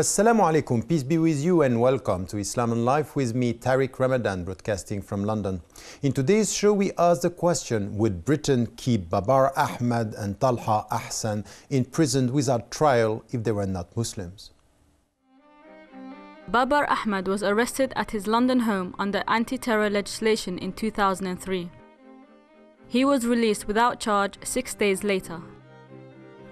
Assalamu alaikum, peace be with you and welcome to Islam and Life with me, Tariq Ramadan, broadcasting from London. In today's show, we ask the question Would Britain keep Babar Ahmad and Talha Ahsan imprisoned without trial if they were not Muslims? Babar Ahmad was arrested at his London home under anti terror legislation in 2003. He was released without charge six days later.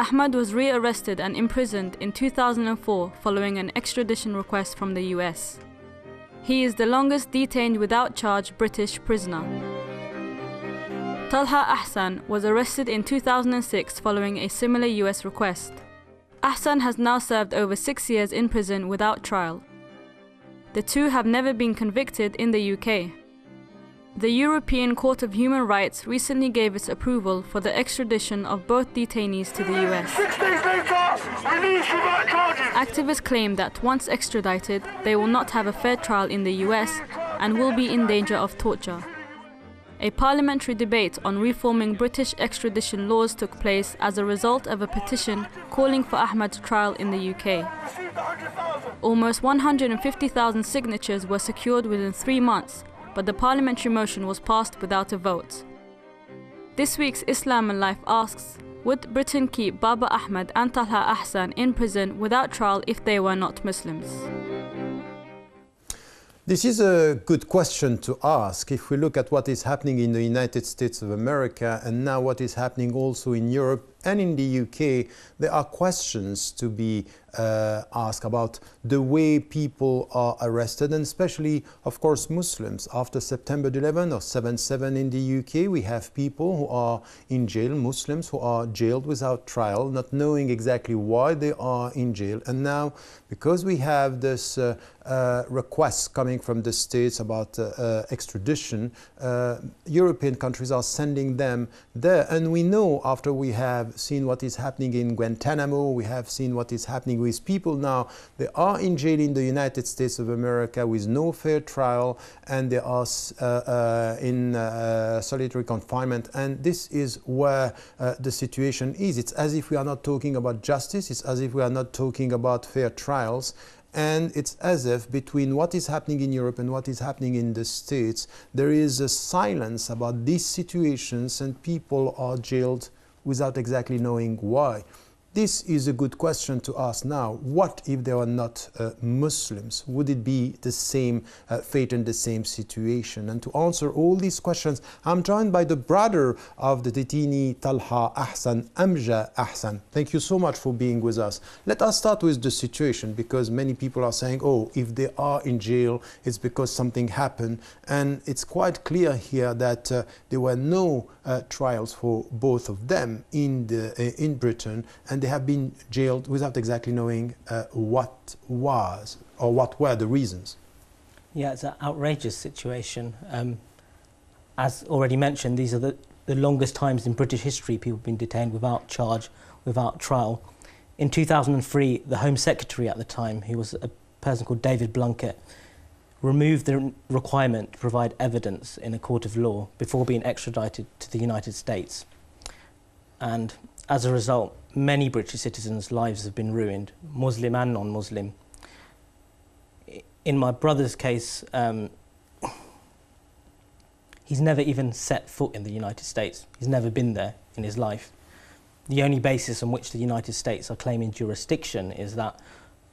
Ahmad was rearrested and imprisoned in 2004 following an extradition request from the US. He is the longest detained without charge British prisoner. Talha Ahsan was arrested in 2006 following a similar US request. Ahsan has now served over six years in prison without trial. The two have never been convicted in the UK. The European Court of Human Rights recently gave its approval for the extradition of both detainees to the US. Activists claim that once extradited, they will not have a fair trial in the US and will be in danger of torture. A parliamentary debate on reforming British extradition laws took place as a result of a petition calling for Ahmad's trial in the UK. Almost 150,000 signatures were secured within three months, but the parliamentary motion was passed without a vote. This week's Islam and Life asks Would Britain keep Babar Ahmed and Talha Ahsan in prison without trial if they were not Muslims? This is a good question to ask if we look at what is happening in the United States of America and now what is happening also in Europe and in the UK. There are questions to be uh, asked about the way people are arrested, and especially, of course, Muslims. After September 11 or 7 7 in the UK, we have people who are in jail, Muslims who are jailed without trial, not knowing exactly why they are in jail. And now, because we have this uh, uh, requests coming from the states about uh, uh, extradition, uh, European countries are sending them there. And we know after we have seen what is happening in Guantanamo, we have seen what is happening with people now. They are in jail in the United States of America with no fair trial and they are uh, uh, in uh, solitary confinement. And this is where the situation is. It's as if we are not talking about justice, it's as if we are not talking about fair trials. And it's as if between what is happening in Europe and what is happening in the States, there is a silence about these situations and people are jailed without exactly knowing why. This is a good question to ask now. What if they are not uh, Muslims? Would it be the same uh, fate and the same situation? And to answer all these questions, I'm joined by the brother of the detainee Talha Ahsan, Amjad Ahsan. Thank you so much for being with us. Let us start with the situation because many people are saying, oh, if they are in jail, it's because something happened. And it's quite clear here that uh, there were no uh, trials for both of them in, the, uh, in Britain. And they have been jailed without exactly knowing uh, what was or what were the reasons. Yeah, it's an outrageous situation. Um, as already mentioned, these are the, the longest times in British history people have been detained without charge, without trial. In 2003, the Home Secretary at the time, who was a person called David Blunkett, removed the requirement to provide evidence in a court of law before being extradited to the United States. And as a result, many British citizens' lives have been ruined, Muslim and non-Muslim. In my brother's case, um, he's never even set foot in the United States. He's never been there in his life. The only basis on which the United States are claiming jurisdiction is that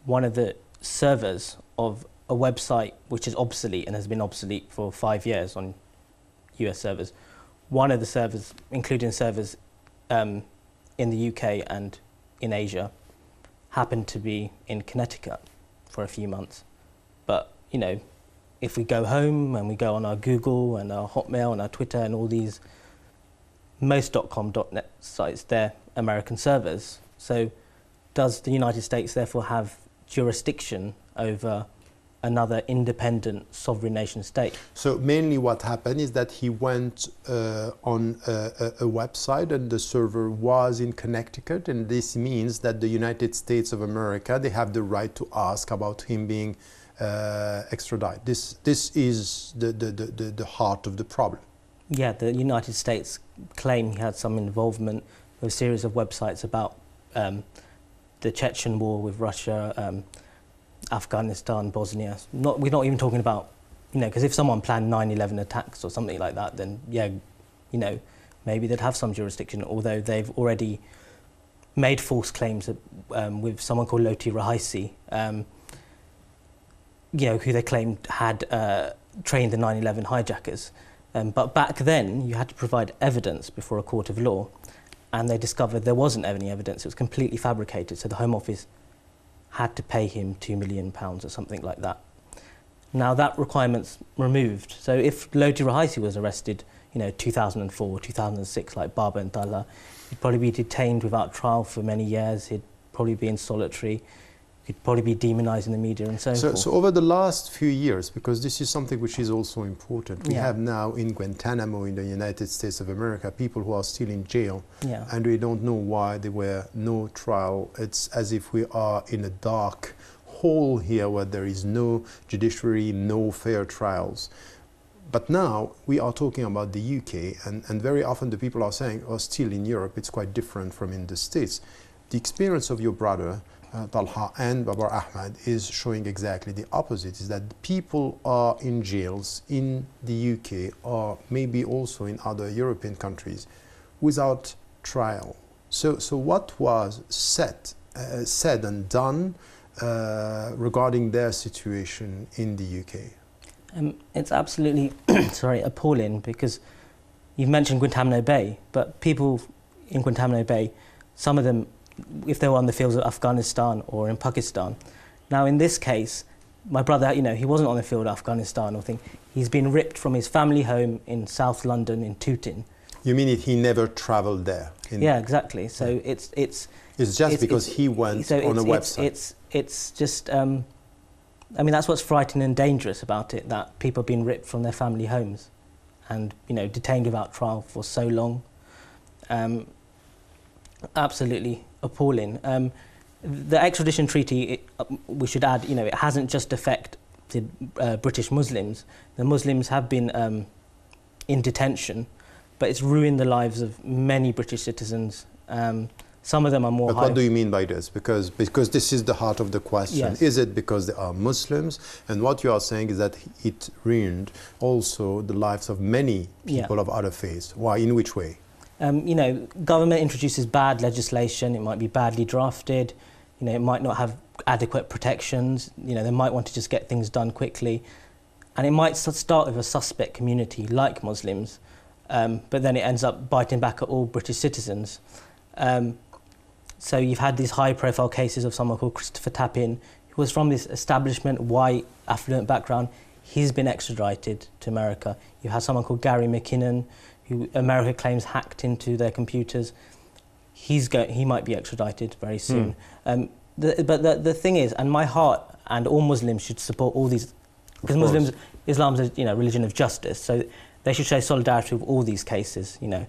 one of the servers of a website which is obsolete and has been obsolete for five years on US servers, one of the servers, including servers um, in the UK and in Asia happened to be in Connecticut for a few months. But, you know, if we go home and we go on our Google and our Hotmail and our Twitter and all these most.com.net sites, they're American servers. So does the United States therefore have jurisdiction over another independent sovereign nation state. So mainly what happened is that he went uh, on a, a, website and the server was in Connecticut and this means that the United States of America, they have the right to ask about him being uh, extradited. This, this is the, the, the, the heart of the problem. Yeah, the United States claim he had some involvement with a series of websites about um, the Chechen war with Russia, um, Afghanistan, Bosnia. Not, we're not even talking about, you know, because if someone planned 9/11 attacks or something like that, then yeah, you know, maybe they'd have some jurisdiction. Although they've already made false claims um, with someone called Lotfi Raissi, um, you know, who they claimed had uh, trained the 9/11 hijackers. Um, but back then, you had to provide evidence before a court of law, and they discovered there wasn't any evidence. It was completely fabricated. So the Home Office had to pay him £2 million or something like that. Now that requirement's removed. So if Lodi Rahaisi was arrested, you know, 2004, 2006, like Baba and Dalla, he'd probably be detained without trial for many years. He'd probably be in solitary. Could probably be demonized in the media and so, so forth. So over the last few years, because this is something which is also important, we Yeah. have now in Guantanamo in the United States of America people who are still in jail yeah. and we don't know why there were no trial. It's as if we are in a dark hole here where there is no judiciary, no fair trials. But now we are talking about the UK, and, and very often the people are saying, oh, still in Europe, it's quite different from in the States. The experience of your brother, uh, Talha, and Babar Ahmad is showing exactly the opposite, is that people are in jails in the UK or maybe also in other European countries without trial. So, so what was said, uh, said and done uh, regarding their situation in the UK? Um, it's absolutely sorry appalling because you've mentioned Guantanamo Bay, but people in Guantanamo Bay, some of them, if they were on the fields of Afghanistan or in Pakistan. Now, in this case, my brother, you know, he wasn't on the field of Afghanistan or thing. He's been ripped from his family home in South London in Tooting. You mean it, he never traveled there? Yeah, exactly. So it's it's It's just it's- because it's- he went so on a website. It's, it's it's just. Um, I mean, that's what's frightening and dangerous about it. That people have been ripped from their family homes, and you know, detained without trial for so long. Um, absolutely appalling. Um, the extradition treaty, it, uh, we should add, you know, it hasn't just affected uh, British Muslims. The Muslims have been um, in detention, but it's ruined the lives of many British citizens. Um, some of them are more But what do you mean by this? Because because this is the heart of the question. Yes. Is it because they are Muslims? And what you are saying is that it ruined also the lives of many Yeah. people of other faiths. Why? In which way? Um, you know, government introduces bad legislation. It might be badly drafted. You know, it might not have adequate protections. You know, they might want to just get things done quickly, and it might start with a suspect community like Muslims, um, but then it ends up biting back at all British citizens. Um, so you've had these high-profile cases of someone called Christopher Tappin, who was from this establishment, white, affluent background. He's been extradited to America. You had someone called Gary McKinnon, who America claims hacked into their computers. He's go- he might be extradited very soon. Um, the, but the, the thing is, and my heart and all Muslims should support all these, because. Muslims, Islam's a you know religion of justice, so they should show solidarity with all these cases, you know.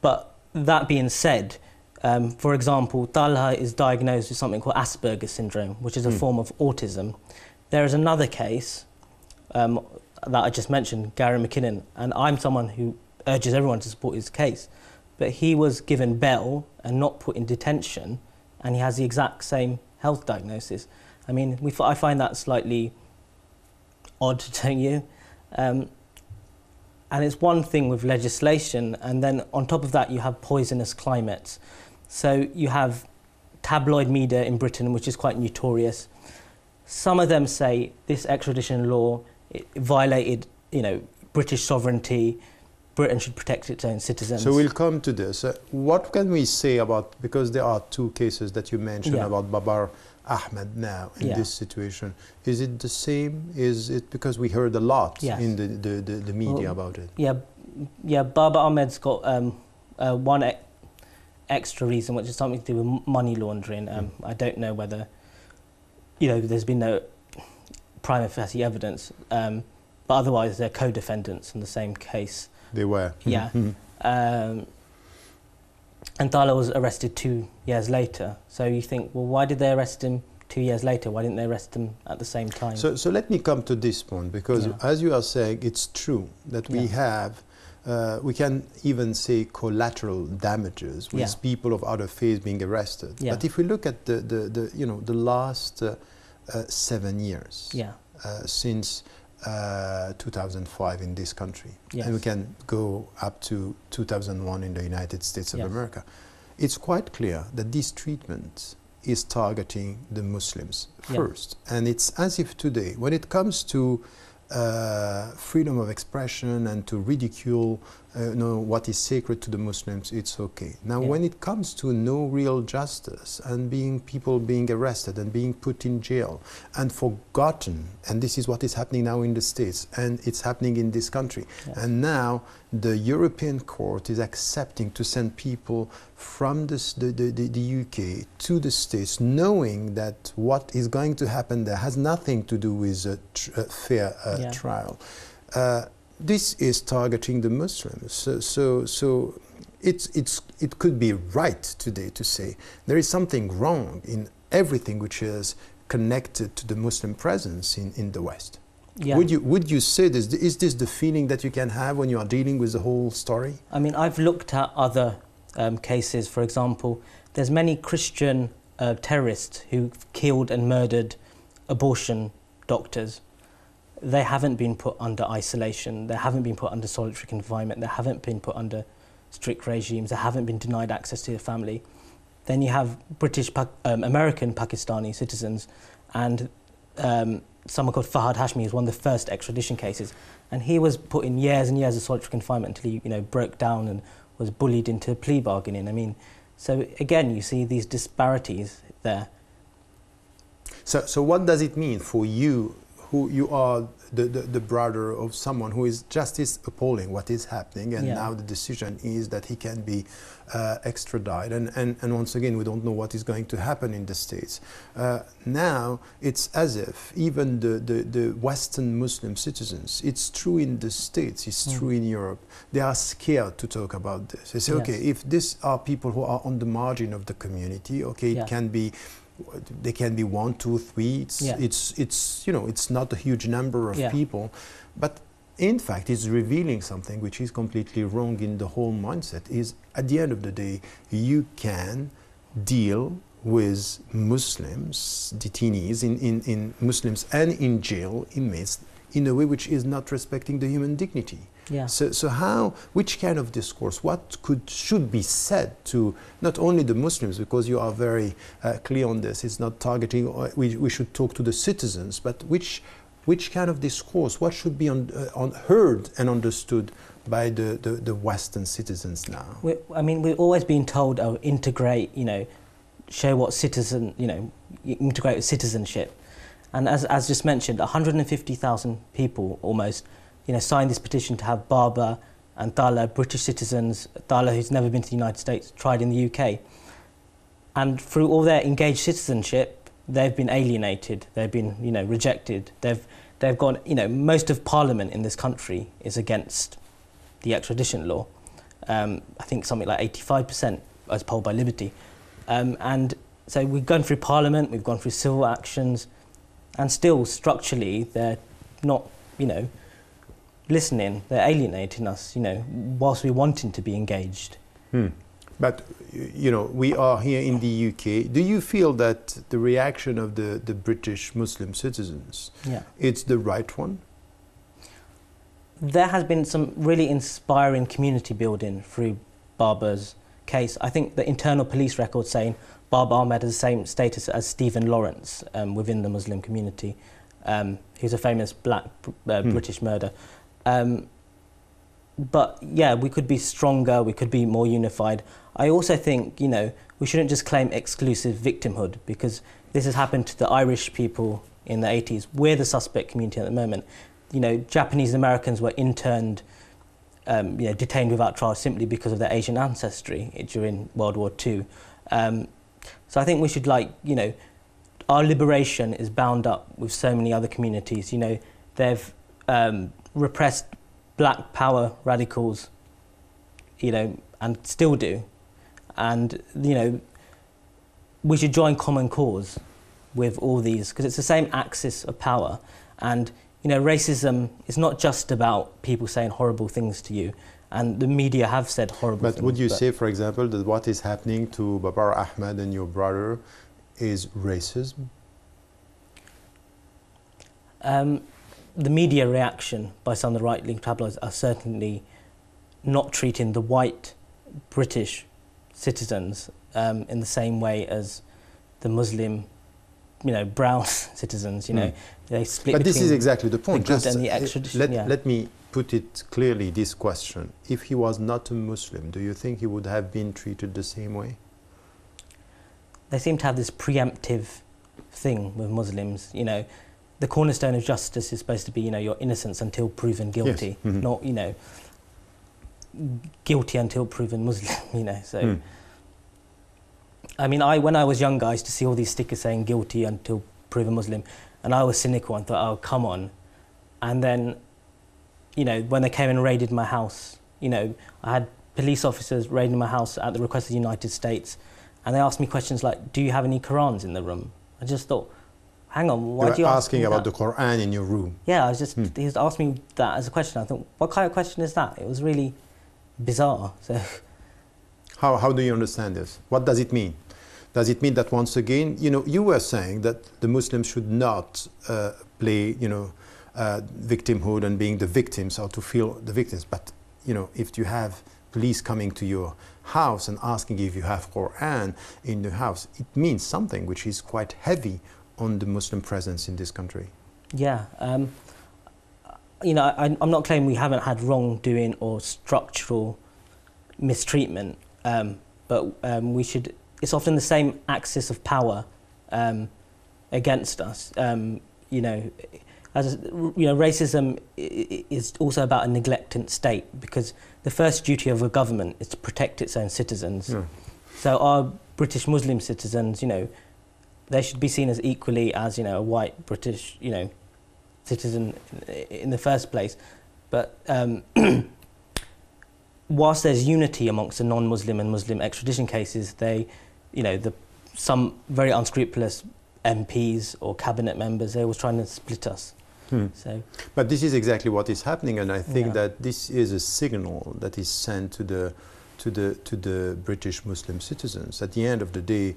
But that being said, um, for example, Talha is diagnosed with something called Asperger's syndrome, which is a Hmm. form of autism. There is another case um, that I just mentioned, Gary McKinnon, and I'm someone who urges everyone to support his case. But he was given bail and not put in detention, and he has the exact same health diagnosis. I mean, we, I find that slightly odd, don't you? Um, and it's one thing with legislation, and then on top of that, you have poisonous climates. So you have tabloid media in Britain, which is quite notorious. Some of them say this extradition law violated, you know, British sovereignty. Britain should protect its own citizens. So we'll come to this. Uh, what can we say about because there are two cases that you mentioned Yeah. about Babar Ahmed now in Yeah. this situation. Is it the same? Is it because we heard a lot Yes. in the, the, the, the media Well, about it? Yeah, yeah. Babar Ahmed's got um, uh, one e- extra reason, which is something to do with money laundering. Um, I don't know whether, you know, there's been no prima facie evidence, um, but otherwise they're co-defendants in the same case. They were. Yeah. Mhm. Um, and Talha was arrested two years later. So you think, well, why did they arrest him two years later? Why didn't they arrest him at the same time? So, so let me come to this point because, Yeah. as you are saying, it's true that we Yeah. have, uh, we can even say collateral damages with Yeah. people of other faiths being arrested. But if we look at the, the, the you know, the last uh, uh, seven years Yeah. uh, since uh, 2005 in this country. Yes. And we can go up to 2001 in the United States of Yes. America. It's quite clear that this treatment is targeting the Muslims Yeah. first. And it's as if today, when it comes to uh, freedom of expression and to ridicule uh, know, what is sacred to the Muslims, it's okay. Now, Yeah. when it comes to no real justice and being people being arrested and being put in jail and forgotten, and this is what is happening now in the States and it's happening in this country. Yes. And now the European Court is accepting to send people from the, the, the, the UK to the States, knowing that what is going to happen there has nothing to do with a, tr- a fair uh, Yeah. trial. Uh, this is targeting the Muslims. So, so, so it's, it's, it could be right today to say there is something wrong in everything which is connected to the Muslim presence in, in the West. Yeah. Would you would you say this? Is this the feeling that you can have when you are dealing with the whole story? I mean, I've looked at other um, cases. For example, there's many Christian uh, terrorists who killed and murdered abortion doctors. They haven't been put under isolation. They haven't been put under solitary confinement. They haven't been put under strict regimes. They haven't been denied access to their family. Then you have British, Pa- um, American, Pakistani citizens, and um, someone called Fahad Hashmi was one of the first extradition cases, and he was put in years and years of solitary confinement until he, you know, broke down and was bullied into plea bargaining. I mean, so again, you see these disparities there. So, so what does it mean for you, who you are the, the, the brother of someone who is just is appalling what is happening, and Yeah. now the decision is that he can be uh, extradited, and, and, and once again we don't know what is going to happen in the states. Uh, now it's as if even the, the, the Western Muslim citizens, it's true in the states, it's Mm. true in Europe, they are scared to talk about this. They say, Yes. okay, if these are people who are on the margin of the community, okay, Yeah. it can be they can be one, two, three. It's, Yeah. it's, it's, you know, it's not a huge number of Yeah. people, but in fact, it's revealing something which is completely wrong in the whole mindset. Is at the end of the day, you can deal with Muslims, detainees, in, in, in Muslims and in jail inmates in a way which is not respecting the human dignity. Yeah. So, so how, which kind of discourse, what could, should be said to not only the Muslims, because you are very uh, clear on this, it's not targeting, uh, we, we should talk to the citizens, but which, which kind of discourse, what should be on, uh, on heard and understood by the, the, the Western citizens now? we I mean, we've always been told, oh, integrate, you know, show what citizen, you know, integrate with citizenship. And as, as just mentioned, 150,000 people almost, you know, signed this petition to have Babar and Talha, British citizens, Talha who's never been to the United States, tried in the UK. And through all their engaged citizenship, they've been alienated, they've been, you know, rejected. They've, they've gone, you know, most of parliament in this country is against the extradition law. Um, I think something like 85% as polled by Liberty. Um, and so we've gone through parliament, we've gone through civil actions, and still structurally they're not, you know, listening, they're alienating us, you know, whilst we're wanting to be engaged. Hmm. But you know, we are here in the UK. Do you feel that the reaction of the, the British Muslim citizens Yeah. it's the right one? There has been some really inspiring community building through Babar's case. I think the internal police record saying Babar Ahmed has the same status as Stephen Lawrence um, within the Muslim community. Um, he's a famous black uh, Hmm. British murder. Um, but yeah, we could be stronger, we could be more unified. I also think, you know, we shouldn't just claim exclusive victimhood because this has happened to the Irish people in the 80s. We're the suspect community at the moment. You know, Japanese Americans were interned, um, you know, detained without trial simply because of their Asian ancestry during World War II. Um, so I think we should, like, you know, our liberation is bound up with so many other communities. You know, they've um, repressed black power radicals, you know, and still do. And, you know, we should join common cause with all these because it's the same axis of power. And, you know, racism is not just about people saying horrible things to you. And the media have said horrible things. But things. would you say, for example, that what is happening to Babar Ahmed and your brother is racism? Um, the media reaction by some of the right-wing tabloids are certainly not treating the white British citizens um, in the same way as the Muslim, you know, brown citizens. You know, Mm. they split. But this is exactly the point. good Just, the uh, let, yeah. let me put it clearly this question. If he was not a Muslim, do you think he would have been treated the same way? They seem to have this preemptive thing with Muslims. You know, the cornerstone of justice is supposed to be, you know, your innocence until proven guilty, Mhm. not, you know, guilty until proven Muslim. You know, so. Mm. I mean, I when I was younger, I used to see all these stickers saying guilty until proven Muslim, and I was cynical and thought, oh, come on. And then, you know, when they came and raided my house, you know, I had police officers raiding my house at the request of the United States, and they asked me questions like, do you have any Qurans in the room? I just thought, hang on, why you do you ask asking me about that? the Quran in your room. Yeah, I was just, Hmm. he was asking me that as a question. I thought, what kind of question is that? It was really bizarre. So, How, how do you understand this? What does it mean? Does it mean that once again, you know, you were saying that the Muslims should not uh, play, you know, uh, victimhood and being the victims or to feel the victims. But, you know, if you have police coming to your house and asking if you have Quran in the house, it means something which is quite heavy on the Muslim presence in this country. Yeah, um, you know, I, I'm not claiming we haven't had wrongdoing or structural mistreatment, um, but um, we should. It's often the same axis of power um, against us. Um, you know, as you know, racism is also about a neglectant state because the first duty of a government is to protect its own citizens. Yeah. So our British Muslim citizens, you know, they should be seen as equally as you know a white British, you know, citizen in- the first place. But um, whilst there's unity amongst the non-Muslim and Muslim extradition cases, they, you know, the some very unscrupulous MPs or cabinet members, they was trying to split us. Hmm. So But this is exactly what is happening, and I think Yeah. that this is a signal that is sent to the to the to the British Muslim citizens. At the end of the day,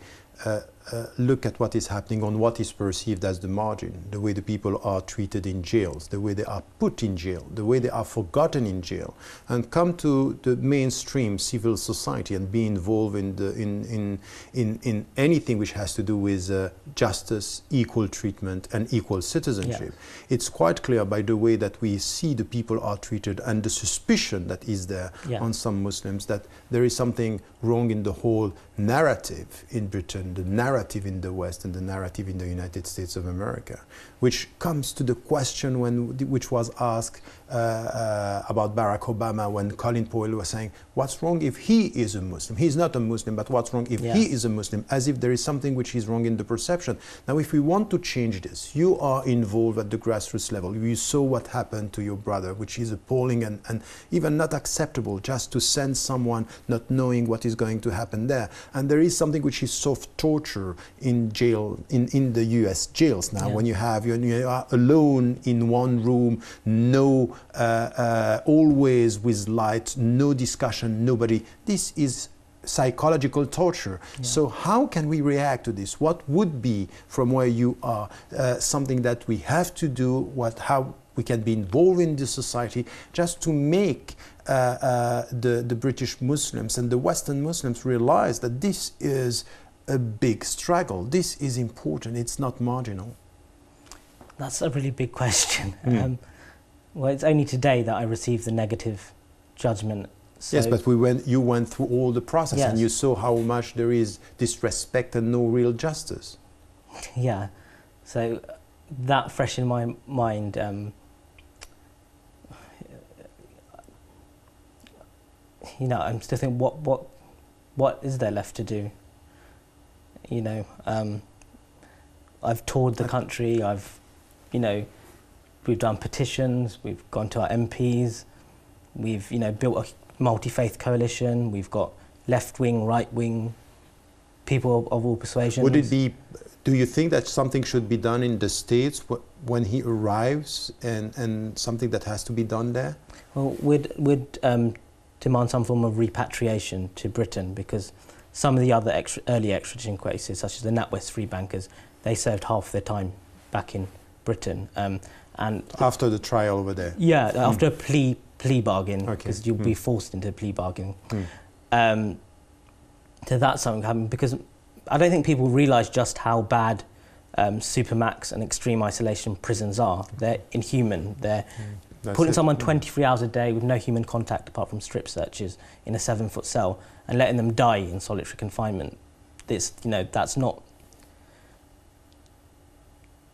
look at what is happening on what is perceived as the margin, the way the people are treated in jails, the way they are put in jail, the way they are forgotten in jail, and come to the mainstream civil society and be involved in the in in in, in anything which has to do with uh, justice, equal treatment, and equal citizenship. It's quite clear by the way that we see the people are treated and the suspicion that is there Yeah. on some Muslims that there is something wrong in the whole narrative in Britain, the narrative in the West, and the narrative in the United States of America, which comes to the question when, which was asked uh, uh, about Barack Obama when Colin Powell was saying, "What's wrong if he is a Muslim? He's not a Muslim, but what's wrong if Yeah. he is a Muslim?" As if there is something which is wrong in the perception. Now, if we want to change this, you are involved at the grassroots level. You saw what happened to your brother, which is appalling and, and even not acceptable just to send someone not knowing what is going to happen there. And there is something which is soft torture in jail, in, in the US jails now, Yeah. when you have, you you are alone in one room, no, uh, uh, always with light, no discussion, nobody. This is psychological torture. So how can we react to this? What would be, from where you are, uh, something that we have to do? What how we can be involved in the society just to make uh, uh, the the British Muslims and the Western Muslims realize that this is a big struggle. This is important. It's not marginal. that's a really big question. Mm. Um, well, it's only today that I received the negative judgment. So, yes, but we went. You went through all the process, and you saw how much there is disrespect and no real justice. yeah, so that fresh in my mind. Um, you know, I'm still thinking, what, what, what is there left to do? You know, um, I've toured the country. I've, you know, we've done petitions. We've gone to our MPs. We've, you know, built a multi-faith coalition. We've got left-wing, right-wing people of, of all persuasions. Would it be? Do you think that something should be done in the states wh- when he arrives, and, and something that has to be done there? Well, we'd, we'd um, demand some form of repatriation to Britain because some of the other extra, early extradition cases, such as the NatWest Three Bankers, they served half their time back in Britain. Um, and after the trial over there. Yeah, mm. after a plea plea bargain, because okay. you'll mm. be forced into a plea bargain. Mm. Um, so that's something happened because I don't think people realise just how bad um, supermax and extreme isolation prisons are. They're inhuman. They're mm. putting it. someone 23 hours a day with no human contact apart from strip searches in a seven foot cell and letting them die in solitary confinement. It's, you know, that's not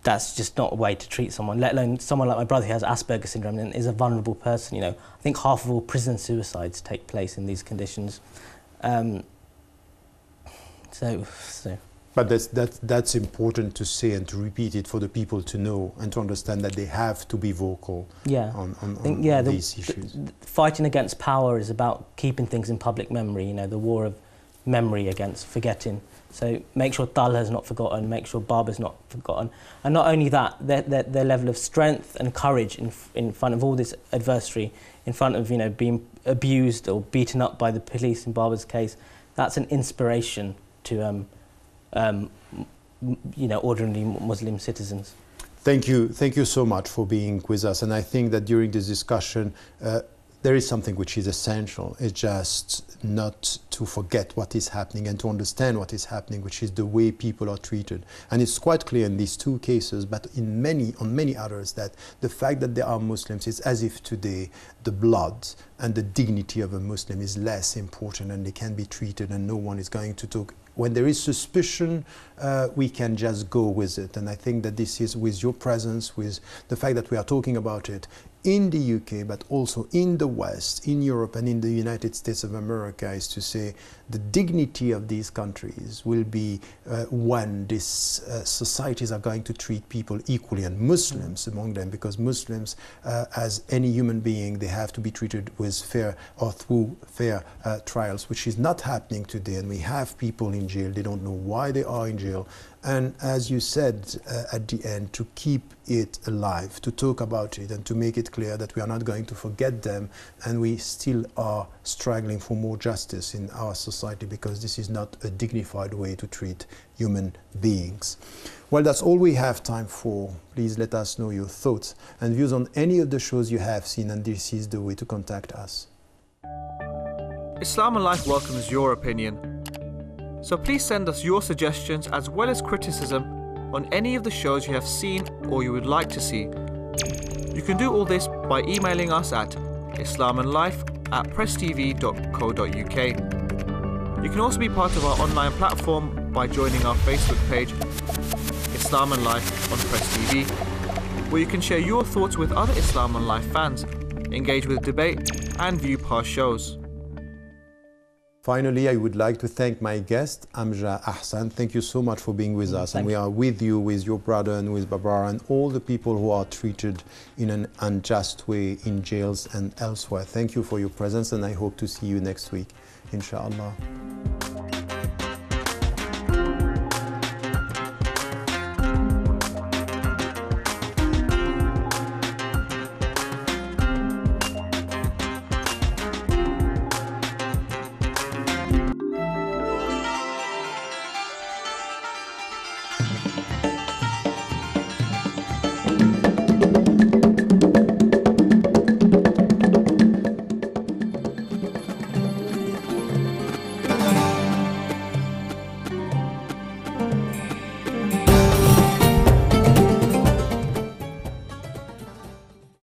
that's just not a way to treat someone, let alone someone like my brother who has Asperger's syndrome and is a vulnerable person. You know, I think half of all prison suicides take place in these conditions. Um, so, so. But that's, that's, that's important to say and to repeat it for the people to know and to understand that they have to be vocal yeah. on, on, think, on yeah, these the, issues. The, fighting against power is about keeping things in public memory, you know, the war of memory against forgetting. So make sure Talha is not forgotten, make sure Babar's not forgotten. And not only that, their, their, their level of strength and courage in, in front of all this adversary, in front of you know, being abused or beaten up by the police in Babar's case, that's an inspiration to um, um, you know, ordinary Muslim citizens. Thank you. Thank you so much for being with us. And I think that during this discussion, uh, there is something which is essential. It's just not to forget what is happening and to understand what is happening, which is the way people are treated. And it's quite clear in these two cases, but in many, on many others, that the fact that they are Muslims is as if today the blood and the dignity of a Muslim is less important and they can be treated and no one is going to talk when there is suspicion, uh, we can just go with it. And I think that this is with your presence, with the fact that we are talking about it, in the UK, but also in the West, in Europe, and in the United States of America, is to say the dignity of these countries will be uh, when these uh, societies are going to treat people equally, and Muslims among them, because Muslims, uh, as any human being, they have to be treated with fair or through fair uh, trials, which is not happening today. And we have people in jail, they don't know why they are in jail, and as you said uh, at the end, to keep it alive, to talk about it, and to make it clear that we are not going to forget them, and we still are struggling for more justice in our society because this is not a dignified way to treat human beings. Well, that's all we have time for. Please let us know your thoughts and views on any of the shows you have seen, and this is the way to contact us. Islam and Life welcomes your opinion so please send us your suggestions as well as criticism on any of the shows you have seen or you would like to see. You can do all this by emailing us at islamandlife at presstv.co.uk. You can also be part of our online platform by joining our Facebook page, Islam and Life on Press TV, where you can share your thoughts with other Islam and Life fans, engage with debate, and view past shows. Finally, I would like to thank my guest, Amjad Ahsan. Thank you so much for being with mm, us. Thank and we are with you, with your brother, and with Babar, and all the people who are treated in an unjust way in jails and elsewhere. Thank you for your presence, and I hope to see you next week, inshallah.